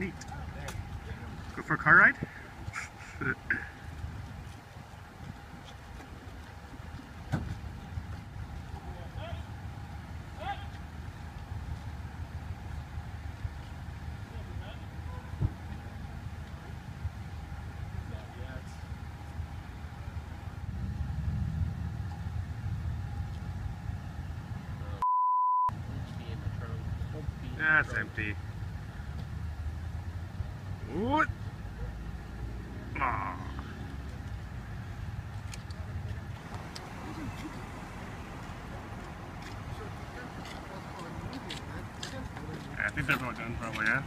Neat. Go for a car ride? That's empty. I think they're about done probably, yeah?